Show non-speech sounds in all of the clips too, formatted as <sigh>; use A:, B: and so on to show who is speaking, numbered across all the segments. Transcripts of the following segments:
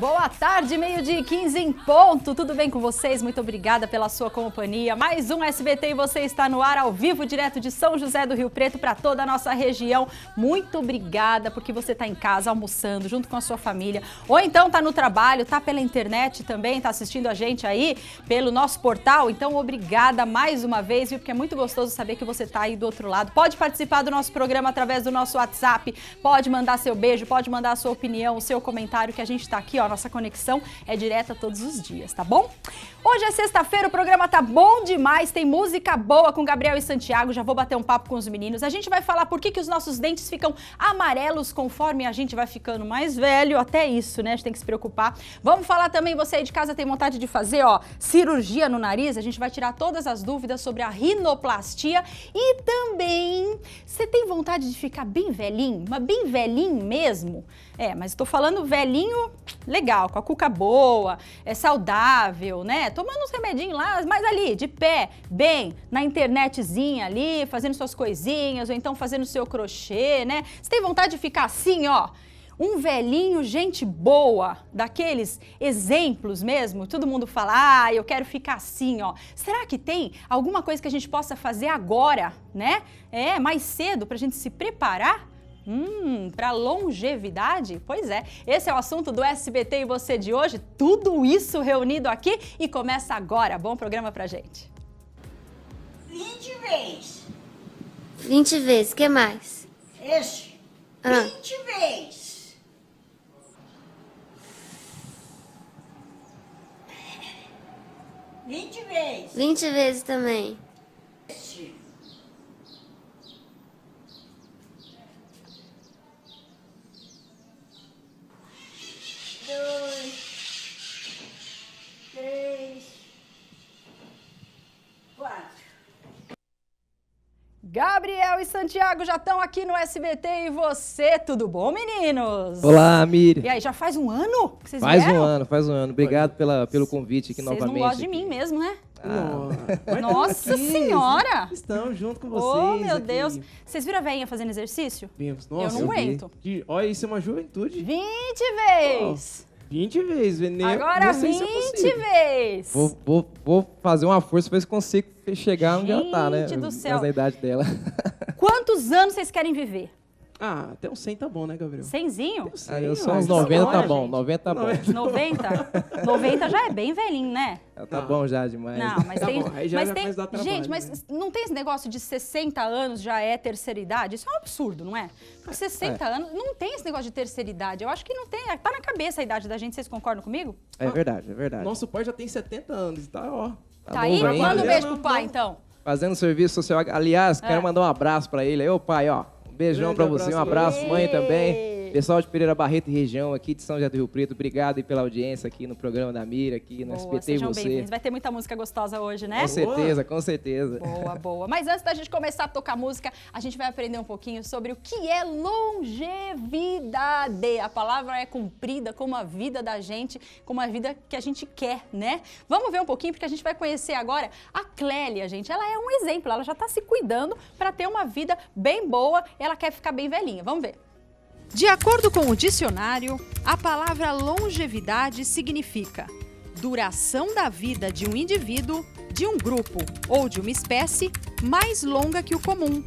A: Boa tarde, meio-dia e 15 em ponto. Tudo bem com vocês? Muito obrigada pela sua companhia. Mais um SBT e você está no ar ao vivo, direto de São José do Rio Preto para toda a nossa região. Muito obrigada porque você está em casa almoçando junto com a sua família, ou então está no trabalho, está pela internet também, está assistindo a gente aí pelo nosso portal. Então, obrigada mais uma vez, viu? Porque é muito gostoso saber que você está aí do outro lado. Pode participar do nosso programa através do nosso WhatsApp, pode mandar seu beijo, pode mandar a sua opinião, o seu comentário que a gente está aqui, ó nossa conexão é direta todos os dias, tá bom? Hoje é sexta-feira, o programa tá bom demais, tem música boa com Gabriel e Santiago, já vou bater um papo com os meninos. A gente vai falar por que, que os nossos dentes ficam amarelos conforme a gente vai ficando mais velho, até isso, né? A gente tem que se preocupar. Vamos falar também, você aí de casa tem vontade de fazer, ó, cirurgia no nariz, a gente vai tirar todas as dúvidas sobre a rinoplastia e também, você tem vontade de ficar bem velhinho, mas bem velhinho mesmo? É, mas estou falando velhinho legal, com a cuca boa, é saudável, né? Tomando uns remedinhos lá, mas ali, de pé, bem, na internetzinha ali, fazendo suas coisinhas, ou então fazendo seu crochê, né? Você tem vontade de ficar assim, ó? um velhinho, gente boa, daqueles exemplos mesmo, todo mundo fala, ah, eu quero ficar assim, ó. Será que tem alguma coisa que a gente possa fazer agora, né? É, mais cedo, para a gente se preparar? Hum, para longevidade? Pois é, esse é o assunto do SBT e você de hoje. Tudo isso reunido aqui e começa agora. Bom programa pra gente.
B: 20 vezes.
C: 20 vezes, que mais?
B: Esse.
C: Ah.
B: 20 vezes. Vinte vezes.
C: 20 vezes também.
B: Esse. Dois. Três. Quatro.
A: Gabriel e Santiago já estão aqui no SBT e você, tudo bom, meninos?
D: Olá, Miriam.
A: E aí, já faz um ano que vocês
D: Faz
A: vieram?
D: um ano, faz um ano. Obrigado pela, pelo convite aqui
A: Vocês
D: novamente.
A: não gostam de mim mesmo, né?
D: Ah,
A: Nossa senhora!
E: Estamos junto com
A: Oh,
E: vocês.
A: meu
E: aqui.
A: Deus! Vocês viram a veinha fazendo exercício?
E: Vimos.
A: eu
E: Nossa,
A: não
D: vi.
A: aguento.
E: que- olha, isso é uma juventude.
A: 20 vezes!
E: 20 vezes, Venê.
A: Agora
E: não sei se é
A: 20
E: possível.
A: vezes!
D: vou, vou, vou fazer uma força pra ver se consigo chegar onde ela tá, né?
A: Gente do céu.
D: Mas na idade dela. <laughs>
A: Quantos anos vocês querem viver?
E: Ah, até um 100 tá bom, né, Gabriel?
A: Cenzinho?
D: Ah, eu sou uns
E: isso é
D: 90, tá bom.
A: gente.
D: 90 tá bom.
A: 90? 90 já é bem velhinho, né?
D: Tá bom já demais.
A: Não, mas
E: Tá
A: tem.
E: bom, aí já-
A: mas
E: já
A: tem
E: dar trabalho,
A: gente, mas
E: né?
A: não tem esse negócio de 60 anos já é terceira idade? Isso é um absurdo, não é? Com 60 anos, não tem esse negócio de terceira idade. Eu acho que não tem. Tá na cabeça a idade da gente, vocês concordam comigo?
D: É verdade, é verdade.
E: Nosso pai já tem 70 anos, tá, ó.
A: Tá,
D: bom,
A: aí? Manda um beijo
E: Não,
A: pro pai,
E: não.
A: então.
D: Fazendo serviço social. Aliás,
A: É.
D: quero mandar um abraço pra ele. Aí, ô pai, ó. Beijão pra você, um
E: abraço,
D: mãe também. Pessoal de Pereira Barreto e região aqui de São José do Rio Preto, obrigado aí pela audiência aqui no programa da Mira, aqui no
A: Boa,
D: SBT e
A: sejam
D: você.
A: Vai ter muita música gostosa hoje, né?
D: Com certeza, com certeza.
A: Boa, boa. Mas antes da gente começar a tocar música, a gente vai aprender um pouquinho sobre o que é longevidade. A palavra é cumprida como a vida da gente, como a vida que a gente quer, né? Vamos ver um pouquinho, porque a gente vai conhecer agora a Clélia, gente. Ela é um exemplo, ela já está se cuidando para ter uma vida bem boa e ela quer ficar bem velhinha. Vamos ver. De acordo com o dicionário, a palavra longevidade significa duração da vida de um indivíduo, de um grupo ou de uma espécie mais longa que o comum.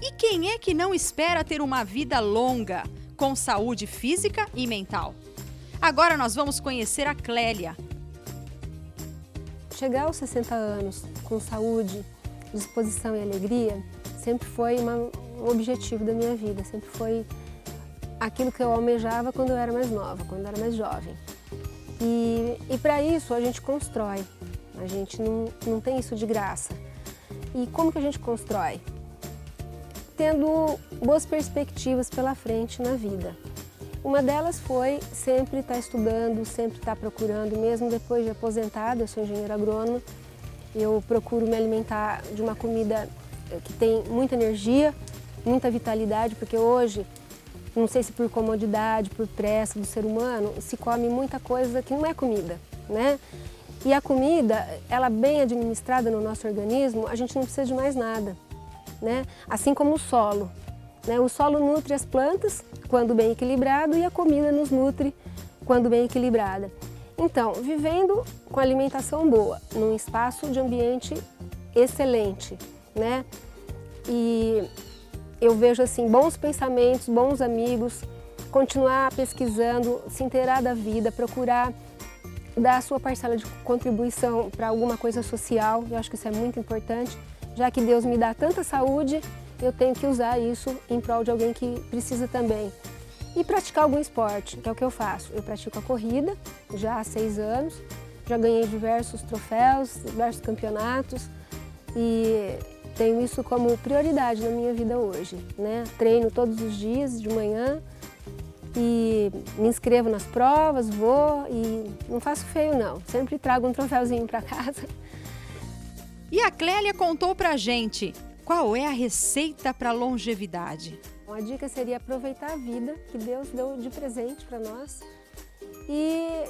A: E quem é que não espera ter uma vida longa, com saúde física e mental? Agora nós vamos conhecer a Clélia.
F: Chegar aos 60 anos com saúde, disposição e alegria sempre foi uma- um objetivo da minha vida, sempre foi aquilo que eu almejava quando eu era mais nova, quando eu era mais jovem. E, e para isso a gente constrói, a gente não, não tem isso de graça. E como que a gente constrói? Tendo boas perspectivas pela frente na vida. Uma delas foi sempre estar estudando, sempre estar procurando, mesmo depois de aposentada, eu sou engenheira agrônoma, eu procuro me alimentar de uma comida que tem muita energia, muita vitalidade, porque hoje, não sei se por comodidade, por pressa do ser humano, se come muita coisa que não é comida, né? E a comida, ela bem administrada no nosso organismo, a gente não precisa de mais nada, né? Assim como o solo. Né? O solo nutre as plantas quando bem equilibrado e a comida nos nutre quando bem equilibrada. Então, vivendo com alimentação boa, num espaço de ambiente excelente, né? E eu vejo assim bons pensamentos, bons amigos, continuar pesquisando, se inteirar da vida, procurar dar a sua parcela de contribuição para alguma coisa social. Eu acho que isso é muito importante, já que Deus me dá tanta saúde, eu tenho que usar isso em prol de alguém que precisa também. E praticar algum esporte, que é o que eu faço. Eu pratico a corrida já há seis anos, já ganhei diversos troféus, diversos campeonatos e tenho isso como prioridade na minha vida hoje. Né? Treino todos os dias de manhã e me inscrevo nas provas, vou e não faço feio não. Sempre trago um troféuzinho para casa.
A: E a Clélia contou pra gente qual é a receita para longevidade.
F: Uma dica seria aproveitar a vida que Deus deu de presente para nós e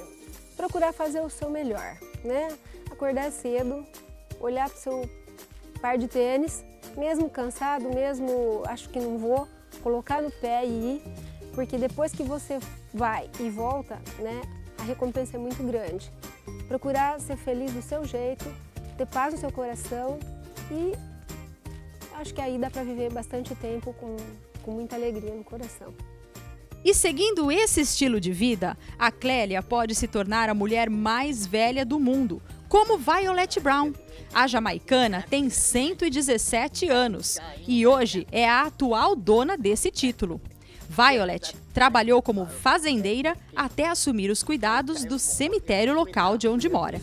F: procurar fazer o seu melhor, né? Acordar cedo, olhar para o seu par de tênis, mesmo cansado, mesmo acho que não vou, colocar no pé e ir, porque depois que você vai e volta, né, a recompensa é muito grande. Procurar ser feliz do seu jeito, ter paz no seu coração e acho que aí dá para viver bastante tempo com, com muita alegria no coração.
A: E seguindo esse estilo de vida, a Clélia pode se tornar a mulher mais velha do mundo, como Violet Brown. A jamaicana tem 117 anos e hoje é a atual dona desse título. Violet trabalhou como fazendeira até assumir os cuidados do cemitério local de onde mora.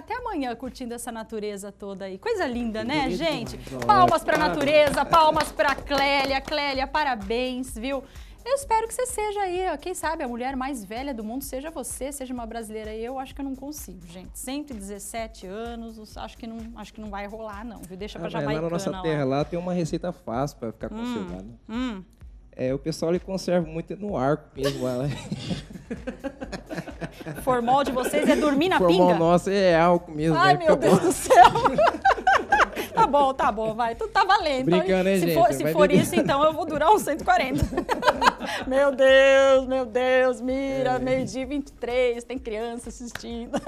A: Ficar até amanhã curtindo essa natureza toda aí. Coisa linda, né,
E: bonito
A: gente?
E: demais.
A: Palmas pra
E: Olha,
A: natureza, palmas pra Clélia. Clélia, parabéns, viu? Eu espero que você seja aí, quem sabe a mulher mais velha do mundo seja você, seja uma brasileira. Eu acho que eu não consigo, gente. 117 anos, acho que não, acho que não vai rolar não, viu? Deixa pra
D: Ah, mas lá na nossa
A: lá.
D: terra lá tem uma receita fácil para ficar conservado.
A: Hum.
D: É, o pessoal ele conserva muito no arco mesmo. lá? <laughs>
A: Formal de vocês é dormir na
D: Formal
A: pinga?
D: nosso é álcool mesmo.
A: Ai,
D: né?
A: meu Deus
D: bom.
A: do céu. <laughs> tá bom, tá bom, vai. Tudo tá valendo.
D: Brincando, hein,
A: se
D: gente?
A: For, se for isso, então eu vou durar uns 140. <laughs> meu Deus, meu Deus, mira,
D: É.
A: meio-dia e 23, tem criança assistindo.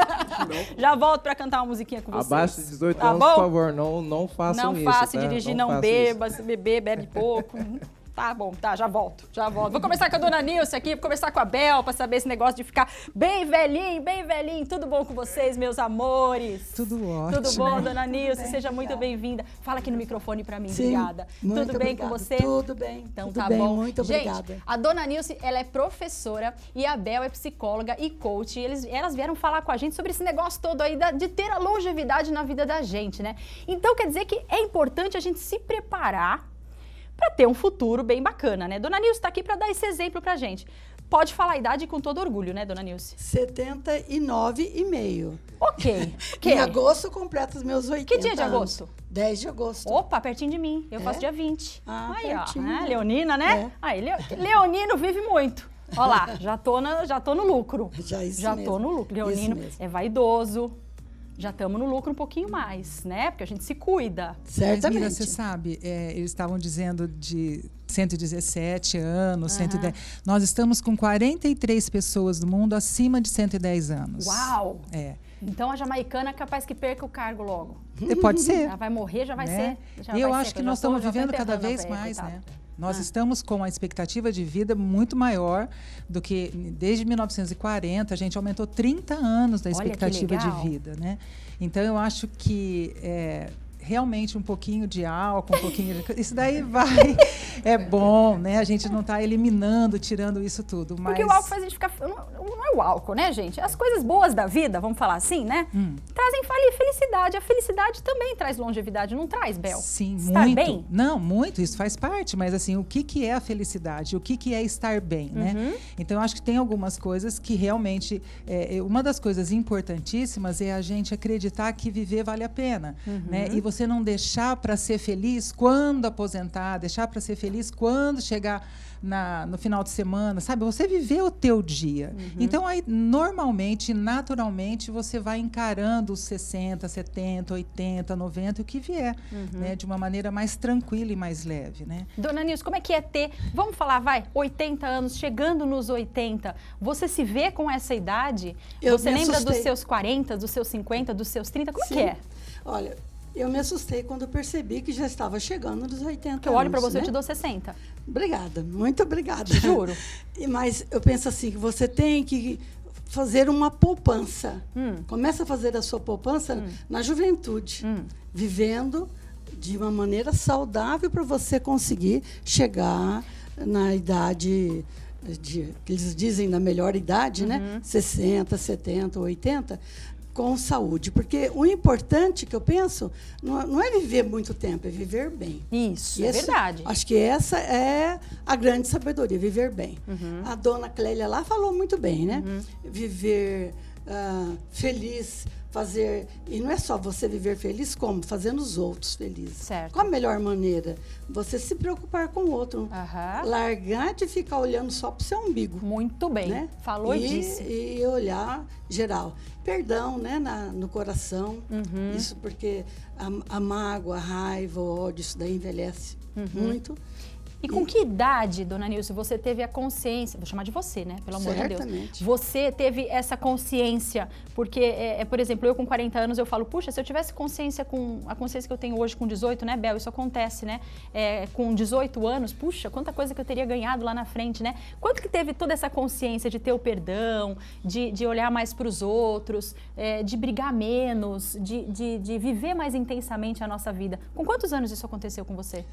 A: Já volto pra cantar uma musiquinha com vocês.
D: Abaixo de 18
A: Tá
D: anos,
A: bom?
D: por favor, não, não façam
A: Não
D: isso.
A: faça
D: tá?
A: dirigir, não,
D: façam
A: beba, se beber, bebe pouco. <laughs> Tá bom, tá, já volto, já volto. Vou começar com a dona Nilce aqui, vou conversar com a Bel pra saber esse negócio de ficar bem velhinho, bem velhinho. Tudo bom com vocês, meus amores?
G: Tudo ótimo.
A: Tudo bom, dona Nilce? Seja muito bem-vinda. Fala aqui no microfone pra mim,
H: Sim,
A: obrigada.
H: muito
A: Tudo bem com
H: obrigada.
A: você?
H: Tudo bem,
A: Então
H: tudo
A: tá
H: bem,
A: bom.
H: muito
A: Gente,
H: obrigada.
A: a dona Nilce, ela é professora e a Bel é psicóloga e coach. Eles, elas vieram falar com a gente sobre esse negócio todo aí da- de ter a longevidade na vida da gente, né? Então quer dizer que é importante a gente se preparar para ter um futuro bem bacana, né? Dona Nilce está aqui para dar esse exemplo pra gente. Pode falar a idade com todo orgulho, né, dona Nilce?
H: 79 e meio.
A: Ok. <laughs> ok.
H: Em agosto completa os meus 80
A: Que dia de
H: anos.
A: agosto?
H: 10 de agosto.
A: Opa, pertinho de mim. Eu
H: É?
A: faço dia 20.
H: Ah,
A: aí,
H: pertinho.
A: ó. né? Leonina, né?
H: É.
A: Aí, Leo- Leonino vive muito. Ó lá, já tô, na, já tô no lucro. <laughs>
H: Já, isso
A: já tô
H: mesmo.
A: no lucro. Leonino é vaidoso. Já estamos no lucro um pouquinho mais, né? Porque a gente se cuida.
G: Mas, Mira,
H: Certamente.
G: você sabe, é, eles estavam dizendo de 117 anos, 110. Nós estamos com 43 pessoas no mundo acima de 110 anos.
A: Uau!
G: É.
A: Então a jamaicana é capaz que perca o cargo logo.
G: E Pode <laughs> ser.
A: Ela vai morrer, já vai
G: né?
A: ser. já
G: E eu
A: vai
G: acho
A: ser,
G: que nós estamos vivendo cada vez mais, né? Nós
A: Ah.
G: estamos com uma expectativa de vida muito maior do que desde 1940, a gente aumentou 30 anos da expectativa de vida, né? Então eu acho que é, realmente um pouquinho de álcool, um pouquinho de... Isso daí vai... <laughs> É bom, né? A gente não está eliminando, tirando isso tudo, mas...
A: Porque o álcool faz a gente ficar... Não, é o álcool, né, gente? As coisas boas da vida, vamos falar assim, né?
G: Hum.
A: Trazem felicidade. A felicidade também traz longevidade, não traz, Bel?
G: Sim,
A: Estar
G: muito.
A: bem?
G: Não, muito, isso faz parte, mas assim, o que, que é a felicidade? O que, que é estar bem,
A: Uhum.
G: né? Então, eu acho que tem algumas coisas que realmente. é, é, uma das coisas importantíssimas é a gente acreditar que viver vale a pena.
A: Uhum.
G: Né? E você não deixar para ser feliz quando aposentar, deixar para ser feliz quando chegar. Na, no final de semana, sabe? Você viver o teu dia.
A: Uhum.
G: Então, aí, normalmente, naturalmente, você vai encarando os 60, 70, 80, 90, o que vier,
A: Uhum.
G: né? De uma maneira mais tranquila e mais leve, né?
A: Dona Nilce, como é que é ter, vamos falar, vai, 80 anos, chegando nos 80, você se vê com essa idade?
H: Eu
A: você lembra dos
H: assustei.
A: seus 40, dos seus 50, dos seus 30? Como é
H: Sim.
A: que é?
H: Olha, eu me assustei quando eu percebi que já estava chegando nos 80
A: Que eu olho para
H: anos,
A: você, eu
H: né?
A: te dou 60.
H: Obrigada, muito obrigada.
A: Juro. <laughs>
H: E, Mas eu penso assim, que você tem que fazer uma poupança.
A: Hum.
H: Começa a fazer a sua poupança na juventude,
A: Hum.
H: vivendo de uma maneira saudável para você conseguir chegar na idade de, que eles dizem na melhor idade,
A: Uhum.
H: né? 60, 70, 80, com saúde. Porque o importante que eu penso não, é- não é viver muito tempo, é viver bem.
A: Isso,
H: E
A: é
H: esse-
A: verdade.
H: Acho que essa é a grande sabedoria, viver bem.
A: Uhum.
H: A dona Clélia lá falou muito bem, né? Viver ah, feliz, fazer. E não é só você viver feliz, como? Fazendo os outros felizes.
A: Certo.
H: Qual a melhor maneira? Você se preocupar com o outro.
A: Aham.
H: Largar de ficar olhando só para o seu umbigo.
A: Muito bem.
H: Né?
A: Falou e,
H: e, e olhar geral. Perdão, né, na- no coração.
A: Uhum.
H: Isso porque a, a mágoa, a raiva, o ódio, isso daí envelhece muito.
A: E com que idade, dona Nilce, você teve a consciência? Vou chamar de você, né? Pelo amor de Deus.
H: Certamente.
A: Você teve essa consciência, porque, é, é, por exemplo, eu com 40 anos, eu falo, puxa, se eu tivesse consciência com a consciência que eu tenho hoje com 18, né, Bel? Isso acontece, né? É, com 18 anos, puxa, quanta coisa que eu teria ganhado lá na frente, né? Quanto que teve toda essa consciência de ter o perdão, de, de olhar mais para os outros, é, de brigar menos, de, de, de viver mais intensamente a nossa vida? Com quantos anos isso aconteceu com você?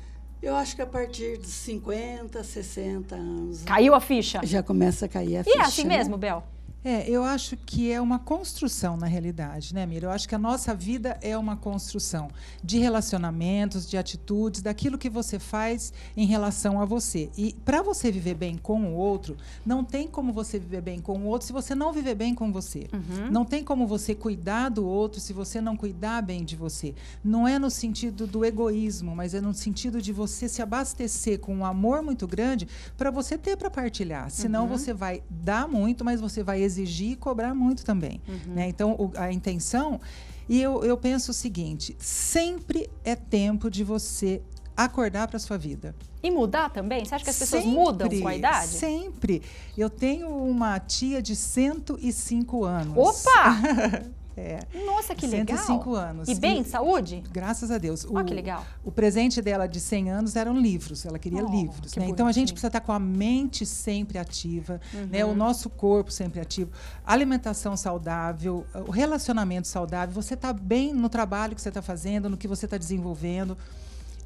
H: Eu acho que a partir dos 50, 60 anos
A: Caiu a ficha?
H: já começa a cair a
A: E
H: ficha.
A: é assim
H: né?
A: mesmo, Bel?
G: É, eu acho que é uma construção na realidade, né, Mira? Eu acho que a nossa vida é uma construção de relacionamentos, de atitudes, daquilo que você faz em relação a você. E para você viver bem com o outro, não tem como você viver bem com o outro se você não viver bem com você. Não tem como você cuidar do outro se você não cuidar bem de você. Não é no sentido do egoísmo, mas é no sentido de você se abastecer com um amor muito grande para você ter para partilhar. Senão você vai dar muito, mas você vai exigir e cobrar muito também. né? Então, o- a intenção. E eu, eu penso o seguinte: sempre é tempo de você acordar para sua vida.
A: E mudar também? Você acha que as pessoas
G: Sempre,
A: mudam com a idade?
G: Sempre. Eu tenho uma tia de 105 anos.
A: Opa! <laughs>
G: É.
A: Nossa, que legal.
G: 105 anos.
A: E bem,
G: E-
A: de saúde?
G: Graças a Deus.
A: Ó, que legal.
G: O presente dela de 100 anos eram livros. Ela queria
A: Oh,
G: livros.
A: que
G: né? Então a gente precisa estar com a mente sempre ativa, né?
A: Uhum.
G: o nosso corpo sempre ativo, alimentação saudável, o relacionamento saudável. Você está bem no trabalho que você está fazendo, no que você está desenvolvendo.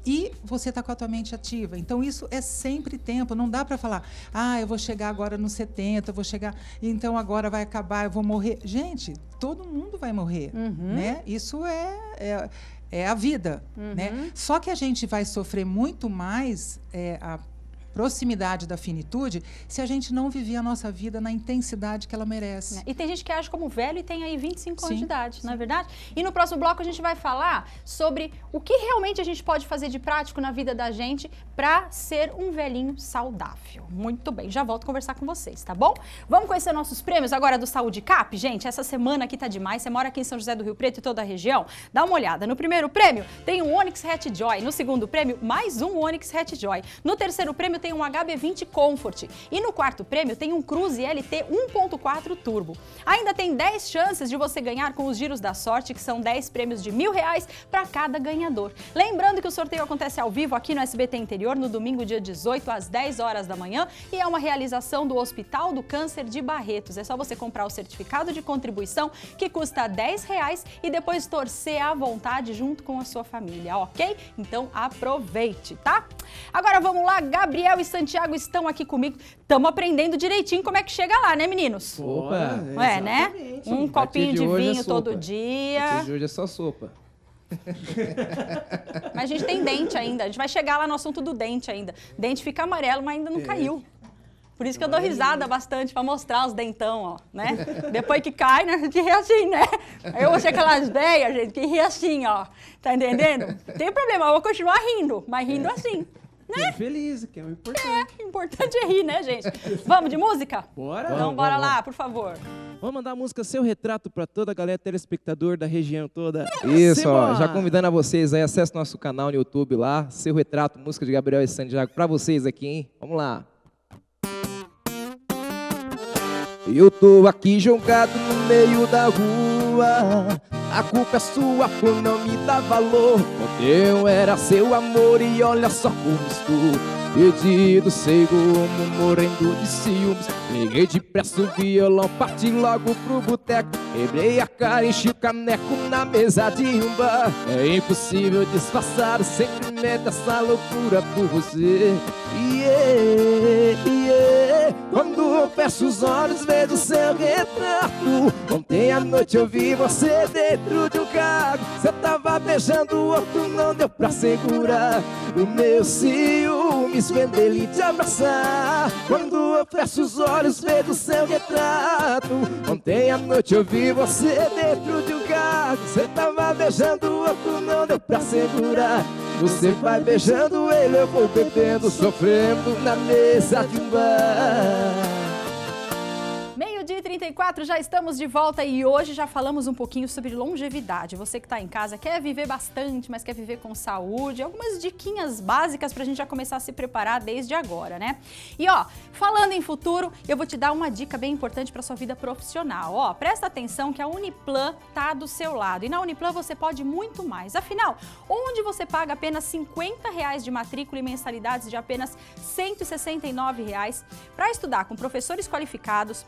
G: E você está com a tua mente ativa. Então, isso é sempre tempo. Não dá para falar, ah, eu vou chegar agora nos 70, eu vou chegar, então agora vai acabar, eu vou morrer. Gente, todo mundo vai morrer.
A: Uhum.
G: Né? Isso é, é, é a vida.
A: Uhum.
G: Né? Só que a gente vai sofrer muito mais é, a proximidade da finitude se a gente não viver a nossa vida na intensidade que ela merece.
A: E tem gente que age como velho e tem aí 25 anos
G: Sim,
A: de idade, não é verdade? E no próximo bloco a gente vai falar sobre o que realmente a gente pode fazer de prático na vida da gente para ser um velhinho saudável. Muito bem, já volto a conversar com vocês, tá bom? Vamos conhecer nossos prêmios agora do Saúde Cap? Gente, essa semana aqui tá demais. Você mora aqui em São José do Rio Preto e toda a região? Dá uma olhada. No primeiro prêmio tem um Onix Hatch Joy. No segundo prêmio, mais um Onix Hatch Joy. No terceiro prêmio tem um HB20 Comfort. E no quarto prêmio tem um Cruze LT 1.4 Turbo. Ainda tem 10 chances de você ganhar com os giros da sorte, que são 10 prêmios de mil reais para cada ganhador. Lembrando que o sorteio acontece ao vivo aqui no SBT Interior no domingo, dia 18, às 10 horas da manhã, e é uma realização do Hospital do Câncer de Barretos. É só você comprar o certificado de contribuição, que custa 10 reais, e depois torcer à vontade junto com a sua família, ok? Então aproveite, tá? Agora vamos lá, Gabriel e Santiago estão aqui comigo. Estamos aprendendo direitinho como é que chega lá, né, meninos?
D: Opa!
A: É, né? Um copinho de,
D: hoje é
A: vinho
D: sopa.
A: todo dia.
D: de hoje é só sopa. <laughs>
A: Mas a gente tem dente ainda. A gente vai chegar lá no assunto do dente ainda. Dente fica amarelo, mas ainda não caiu. Por isso que eu dou risada bastante pra mostrar os dentão, ó, né? Depois que cai, né? A gente ri assim, né? Eu achei aquelas velhas, gente, que ri assim, ó. Tá entendendo? Tem problema, eu vou continuar rindo, mas rindo assim.
E: Fique feliz, que é o importante.
A: É, o importante é rir, né, gente? <laughs> Vamos de música?
E: Bora?
A: Então
D: Vamos,
A: bora
D: vamos,
A: lá, por favor.
E: Vamos mandar a música Seu Retrato pra toda a galera telespectador da região toda.
D: Isso, ó, já convidando a vocês aí, acesse nosso canal no YouTube lá, Seu Retrato, música de Gabriel e Santiago, pra vocês aqui, hein? Vamos lá. Eu tô aqui jogado no meio da rua. A culpa é sua por não me dar valor. Quando eu era seu amor e olha só como estou. Perdido, sei como, morrendo de ciúmes. Peguei depressa o violão, parti logo pro boteco. Quebrei a cara, enchi o caneco na mesa de um bar. É impossível disfarçar o sentimento dessa loucura por você. Yeah. Quando eu fecho os olhos, vejo seu retrato. Ontem à noite eu vi você dentro de um carro. Você tava beijando o outro, não deu pra segurar. O meu ciúmes vendo ele te abraçar. Quando eu fecho os olhos, vejo seu retrato. Ontem à noite eu vi você dentro de um carro. Você tava beijando o outro, não deu pra segurar. Você vai beijando ele, eu vou bebendo, sofrendo na mesa de um bar. love.
A: Meio-dia e 34, já estamos de volta e hoje já falamos um pouquinho sobre longevidade. Você que está em casa quer viver bastante, mas quer viver com saúde. Algumas diquinhas básicas para a gente já começar a se preparar desde agora, né? E ó, falando em futuro, eu vou te dar uma dica bem importante para sua vida profissional. Ó, presta atenção que a Uniplan tá do seu lado e na Uniplan você pode muito mais. Afinal, onde você paga apenas 50 reais de matrícula e mensalidades de apenas 169 reais para estudar com professores qualificados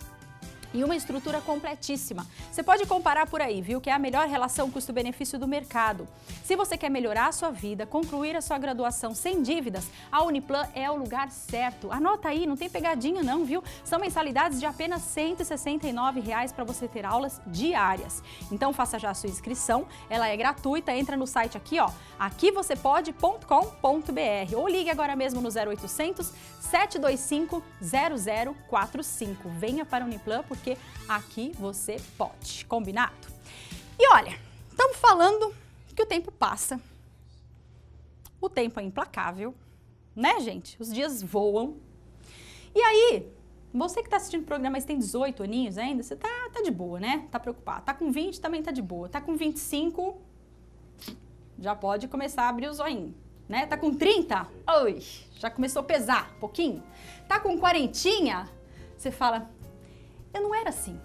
A: e uma estrutura completíssima. Você pode comparar por aí, viu, que é a melhor relação custo-benefício do mercado. Se você quer melhorar a sua vida, concluir a sua graduação sem dívidas, a Uniplan é o lugar certo. Anota aí, não tem pegadinha não, viu? São mensalidades de apenas 169 reais para você ter aulas diárias. Então faça já a sua inscrição, ela é gratuita, entra no site aqui, ó, aquivocêpode.com.br ou ligue agora mesmo no 0800 725 0045. Venha para a Uniplan porque aqui você pode. Combinado? E olha, estamos falando que o tempo passa. O tempo é implacável, né, gente? Os dias voam. E aí, você que está assistindo o programa, mas tem 18 aninhos ainda, você tá, tá de boa, né? Tá preocupado. Tá com 20, também tá de boa. Tá com 25, já pode começar a abrir o zoinho, né? Tá com 30? Oi, já começou a pesar um pouquinho. Tá com quarentinha? Você fala, eu não era assim.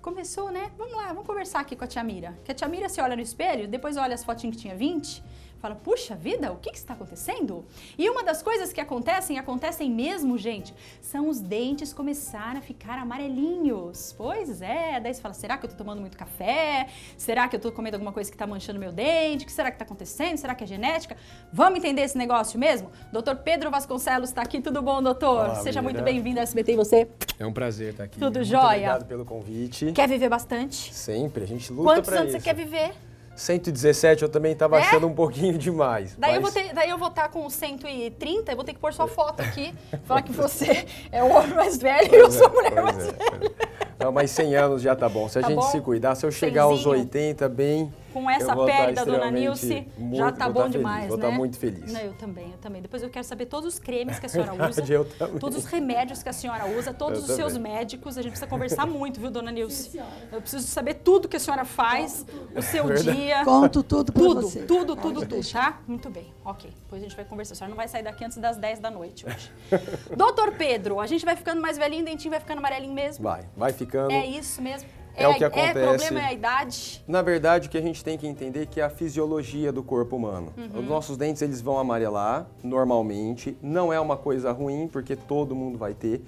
A: Começou, né? Vamos lá, vamos conversar aqui com a tia Mira. Que a tia Mira se olha no espelho, depois olha as fotinhas que tinha 20, fala, puxa vida, o que que está acontecendo? E uma das coisas que acontecem, acontecem mesmo, gente, são os dentes começarem a ficar amarelinhos. Pois é, daí você fala, será que eu tô tomando muito café? Será que eu tô comendo alguma coisa que tá manchando meu dente? O que será que tá acontecendo? Será que é genética? Vamos entender esse negócio mesmo? Doutor Pedro Vasconcelos está aqui, tudo bom, doutor?
I: Olá,
A: Seja muito bem-vindo ao SBT e você.
I: É um prazer estar aqui.
A: Tudo
I: Muito
A: jóia?
I: Obrigado pelo convite.
A: Quer viver bastante?
I: Sempre, a gente luta
A: Quantos
I: pra
A: anos
I: isso.
A: você quer viver?
I: 117 eu também estava
A: É?
I: achando um pouquinho demais.
A: Daí, eu vou
I: mas
A: ter, daí eu vou estar com 130, eu vou ter que pôr sua foto aqui, <laughs> falar que você é o homem mais velho e eu
I: Pois
A: sou a
I: é,
A: mulher
I: pois
A: mais
I: é,
A: velha.
I: pois é. Não, mas 100 anos já tá bom. Se a
A: Tá
I: gente
A: bom?
I: se cuidar, se eu chegar aos
A: Cenzinho.
I: 80 bem,
A: com essa pele da dona Nilce,
I: muito-
A: já tá bom
I: estar feliz,
A: demais,
I: vou
A: né?
I: estar muito feliz.
A: Não, eu também, eu também. Depois eu quero saber todos os cremes que a <laughs> senhora usa,
I: Verdade, eu também.
A: todos os remédios que a senhora usa, todos
I: Eu
A: os seus
I: também.
A: médicos. A gente precisa conversar muito, viu, dona Nilce? Eu preciso saber tudo que a senhora faz, o seu
I: Verdade.
A: dia.
H: Conto tudo pra
A: Tudo,
H: você.
A: tudo,
H: Pode
A: tudo, tudo,
H: deixar.
A: tá? Muito bem, ok. Depois a gente vai conversar. A senhora não vai sair daqui antes das 10 da noite hoje. <laughs> Doutor Pedro, a gente vai ficando mais velhinho, o dentinho vai ficando amarelinho mesmo?
I: Vai, vai ficando.
A: É isso mesmo?
I: É o que
A: a-
I: acontece.
A: É problema é a idade?
I: Na verdade, o que a gente tem que entender é que é a fisiologia do corpo humano.
A: Uhum.
I: Os nossos dentes eles vão amarelar normalmente. Não é uma coisa ruim, porque todo mundo vai ter.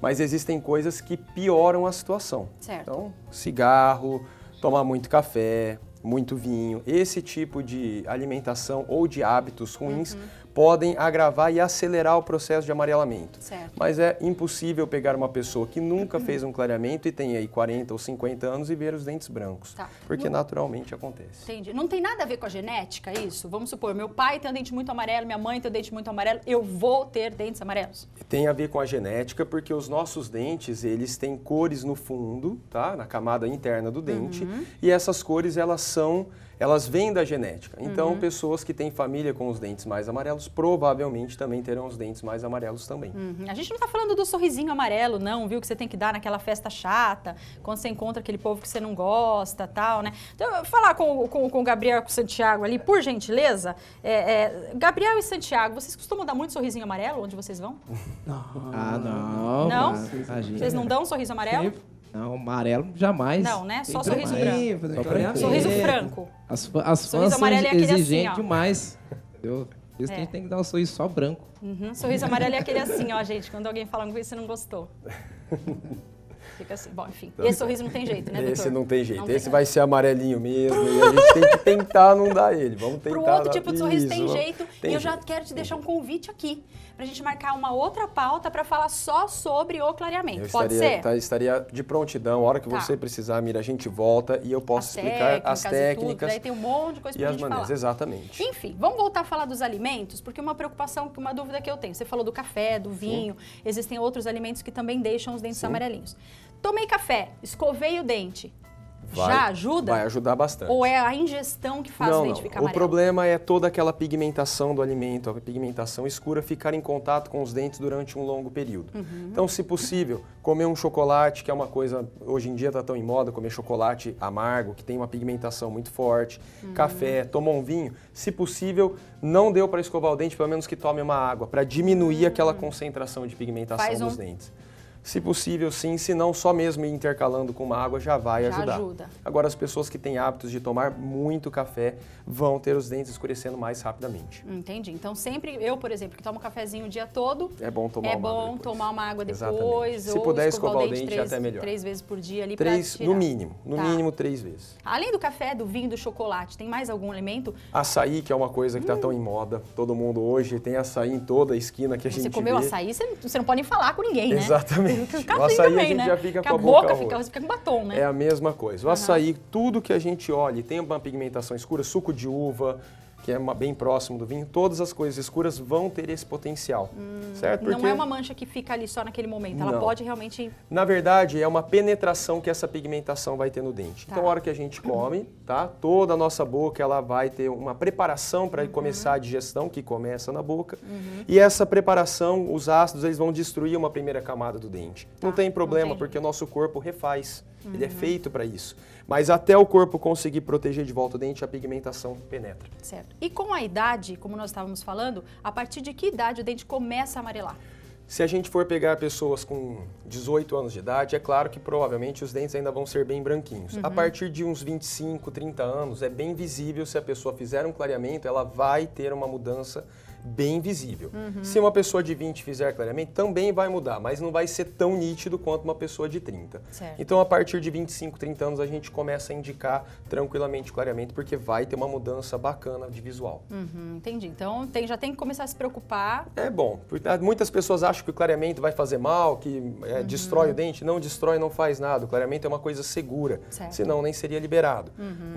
I: Mas existem coisas que pioram a situação.
A: Certo.
I: Então, cigarro, tomar muito café, muito vinho, esse tipo de alimentação ou de hábitos ruins
A: Uhum.
I: Podem agravar e acelerar o processo de amarelamento.
A: Certo.
I: Mas é impossível pegar uma pessoa que nunca fez um clareamento e tem aí 40 ou 50 anos e ver os dentes brancos.
A: Tá.
I: Porque
A: Não-
I: naturalmente acontece.
A: Entendi. Não tem nada a ver com a genética, isso? Vamos supor, meu pai tem um dente muito amarelo, minha mãe tem um dente muito amarelo, eu vou ter dentes amarelos?
I: Tem a ver com a genética, porque os nossos dentes, eles têm cores no fundo, tá? Na camada interna do dente,
A: Uhum.
I: e essas cores, elas são, elas vêm da genética. Então,
A: Uhum.
I: pessoas que têm família com os dentes mais amarelos, provavelmente também terão os dentes mais amarelos também.
A: Uhum. A gente não tá falando do sorrisinho amarelo, não, viu? Que você tem que dar naquela festa chata, quando você encontra aquele povo que você não gosta tal, né? Então, eu vou falar com, com, com o Gabriel e com o Santiago ali, por gentileza. É, é, Gabriel e Santiago, vocês costumam dar muito sorrisinho amarelo onde vocês vão? <laughs>
E: Ah, não.
A: Não? Vocês não dão um sorriso amarelo?
E: Sempre. Não, amarelo jamais.
A: Não, né? Só
E: Tem
A: sorriso branco.
E: só branquinho.
A: Sorriso franco.
E: As, as
A: Sorriso
E: fãs são
A: amarelo é aquele assim,
E: exigentes
A: ó.
E: demais. Entendeu? Por isso
A: É.
E: que a gente tem que dar um sorriso só branco.
A: Uhum. Sorriso amarelo é aquele assim, ó, gente. Quando alguém fala com isso, você não gostou. <laughs> Fica assim. Bom, enfim. Esse sorriso não tem jeito, né, doutor?
I: Esse não tem jeito.
A: Não tem
I: Esse
A: jeito.
I: vai ser amarelinho mesmo. E a gente tem que tentar não dar ele. Vamos tentar.
A: Pro outro tipo de sorriso tem
I: Isso,
A: jeito.
I: tem
A: e eu já
I: jeito.
A: quero te deixar um convite aqui pra gente marcar uma outra pauta pra falar só sobre o clareamento.
I: Eu
A: Pode
I: estaria,
A: ser?
I: tá- estaria de prontidão. A hora que
A: Tá.
I: você precisar, Mira, a gente volta e eu posso
A: As
I: explicar as
A: técnicas e tudo,
I: técnicas
A: daí tem um monte de coisa
I: e
A: pra
I: as
A: gente
I: maneiras.
A: falar.
I: Exatamente.
A: Enfim, vamos voltar a falar dos alimentos, porque uma preocupação, uma dúvida que eu tenho. Você falou do café, do vinho, existem outros alimentos que também deixam os dentes
I: Sim.
A: amarelinhos. Tomei café, escovei o dente.
I: Vai-
A: Já ajuda?
I: Vai ajudar bastante.
A: Ou é a ingestão que faz
I: não,
A: o dente
I: não.
A: ficar
I: O
A: amarelo?
I: problema é toda aquela pigmentação do alimento, a pigmentação escura ficar em contato com os dentes durante um longo período.
A: Uhum.
I: Então, se possível, comer um chocolate, que é uma coisa, hoje em dia está tão em moda, comer chocolate amargo, que tem uma pigmentação muito forte,
A: Uhum.
I: café, tomar um vinho, se possível, não deu para escovar o dente, pelo menos que tome uma água, para diminuir aquela concentração de pigmentação
A: Hum. Faz um-
I: dos dentes. Se possível, sim, se não, só mesmo intercalando com uma água já vai
A: Já
I: ajudar.
A: ajuda.
I: Agora, as pessoas que têm hábitos de tomar muito café vão ter os dentes escurecendo mais rapidamente.
A: Entendi. Então, sempre, eu, por exemplo, que tomo um cafezinho o dia todo,
I: É bom tomar
A: é
I: uma água
A: bom
I: depois.
A: tomar uma água depois.
I: Exatamente. Se puder escovar o dente,
A: três,
I: até melhor.
A: Três vezes por dia ali
I: Três, no mínimo. No
A: Tá.
I: mínimo, três vezes.
A: Além do café, do vinho, do chocolate, tem mais algum alimento?
I: Açaí, que é uma coisa que está tão em moda. Todo mundo hoje tem açaí em toda a esquina que a
A: Você
I: gente
A: comeu
I: vê.
A: açaí, você, você não pode nem falar com ninguém, né?
I: Exatamente. O
A: assim
I: açaí
A: também,
I: a gente
A: né?
I: já fica
A: Porque
I: com a boca
A: boca fica, fica com batom, né?
I: É a mesma coisa. O açaí, tudo que a gente olha e tem uma pigmentação escura, suco de uva, que é uma- bem próximo do vinho, todas as coisas escuras vão ter esse potencial. certo?
A: Não
I: Porque,
A: é uma mancha que fica ali só naquele momento. Ela
I: Não.
A: pode realmente.
I: na verdade, é uma penetração que essa pigmentação vai ter no dente.
A: Tá.
I: Então, a hora que a gente come, tá? Toda a nossa boca, ela vai ter uma preparação para
A: Uhum.
I: começar a digestão, que começa na boca. E essa preparação, os ácidos, eles vão destruir uma primeira camada do dente. não
A: Tá,
I: tem problema,
A: entendi.
I: porque o nosso corpo refaz. Ele é
A: Uhum.
I: feito para isso. Mas até o corpo conseguir proteger de volta o dente, a pigmentação penetra.
A: Certo. E com a idade, como nós estávamos falando, a partir de que idade o dente começa a amarelar?
I: Se a gente for pegar pessoas com 18 anos de idade, é claro que provavelmente os dentes ainda vão ser bem branquinhos.
A: Uhum.
I: A partir de uns 25, 30 anos, é bem visível se a pessoa fizer um clareamento, ela vai ter uma mudança bem visível.
A: Uhum.
I: Se uma pessoa de 20 fizer clareamento, também vai mudar, mas não vai ser tão nítido quanto uma pessoa de 30.
A: Certo.
I: Então, a partir de 25, 30 anos, a gente começa a indicar tranquilamente o clareamento, porque vai ter uma mudança bacana de visual.
A: Uhum, entendi. Então tem- já tem que começar a se preocupar.
I: É bom. porque, ah, Muitas pessoas acham que o clareamento vai fazer mal, que
A: Uhum.
I: é, destrói o dente. Não destrói, não faz nada. O clareamento é uma coisa segura.
A: Certo. Uhum.
I: Senão nem seria liberado.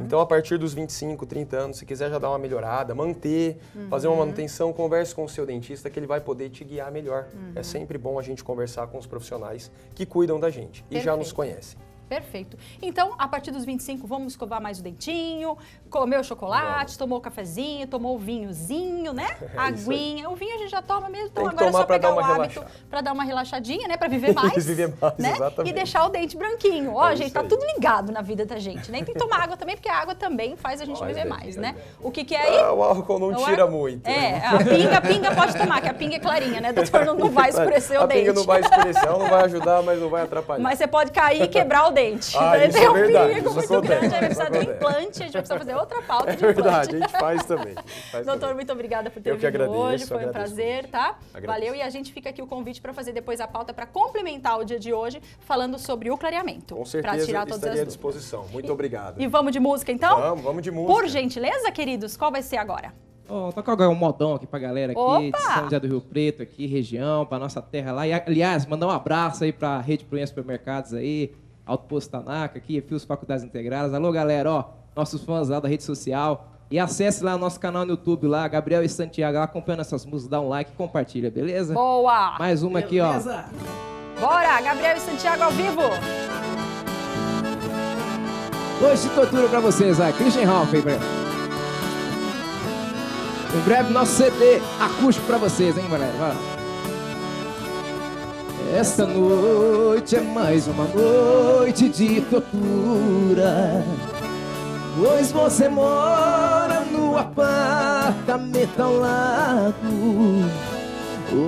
I: Então, a partir dos 25, 30 anos, se quiser já dar uma melhorada, manter, fazer
A: Uhum.
I: uma manutenção, converse com o seu dentista que ele vai poder te guiar melhor.
A: Uhum.
I: É sempre bom a gente conversar com os profissionais que cuidam da gente e já nos
A: Perfeito.
I: conhecem.
A: Perfeito. Então, a partir dos 25, vamos escovar mais o dentinho, comer o chocolate, tomou o cafezinho, tomou o vinhozinho, né? <laughs>
I: É
A: Aguinha. O vinho a gente já toma mesmo, então agora é só pegar o hábito pra dar uma relaxadinha, né? Pra viver <laughs> mais.
I: Viver mais,
A: né?
I: exatamente.
A: E deixar o dente branquinho. Ó,
I: É
A: gente, tá
I: aí.
A: tudo ligado na vida da gente, né? E tem que tomar água também, porque a água também faz a gente viver mais, né? O que que é aí?
I: Ah, o álcool não
A: O
I: tira
A: ar-
I: muito.
A: É, a pinga, a pinga pode tomar, que a pinga é clarinha, né, doutor? Não, não <laughs> vai escurecer o
I: a
A: dente.
I: pinga não vai escurecer, ela não vai ajudar, mas não vai atrapalhar.
A: Mas você pode cair e quebrar o dente.
I: Ah,
A: Então,
I: isso
A: tem
I: é
A: um
I: verdade,
A: perigo
I: isso
A: muito
I: acontece,
A: grande. Aí vai
I: isso
A: precisar de um
I: acontece.
A: implante, a gente vai precisar fazer outra <laughs> pauta
I: É
A: de implante.
I: verdade, a gente faz também. faz
A: Doutor,
I: também.
A: muito obrigada por ter
I: Eu
A: vindo
I: agradeço,
A: hoje, foi um prazer, tá?
I: Agradeço.
A: Valeu, e a gente fica aqui o convite para fazer depois a pauta para complementar o dia de hoje, falando sobre o clareamento.
I: Com
A: Pra
I: certeza
A: tirar todas
I: estaria à
A: as dúvidas.
I: disposição. Muito obrigado.
A: E vamos de música então?
I: Vamos, vamos de música.
A: Por gentileza, queridos, qual vai ser agora?
D: Ó, toca agora um modão aqui pra galera aqui
A: Opa!
D: de São José do Rio Preto, aqui, região, pra nossa terra lá. E, aliás, mandar um abraço aí pra Rede Proenha Supermercados aí, Alto Posto Tanaca aqui, Fios Faculdades Integradas. Alô, galera, ó, nossos fãs lá da rede social. E acesse lá o nosso canal no YouTube lá, Gabriel e Santiago, lá, acompanhando essas músicas, dá um like e compartilha, beleza?
A: Boa!
D: Mais uma aqui, ó.
A: Bora, Gabriel e Santiago ao vivo!
D: Hoje de tortura pra vocês, vai. Christian Ralph aí. Em breve, nosso CD acústico pra vocês, hein, galera? Vai. Esta noite é mais uma noite de tortura. Pois você mora no apartamento ao lado.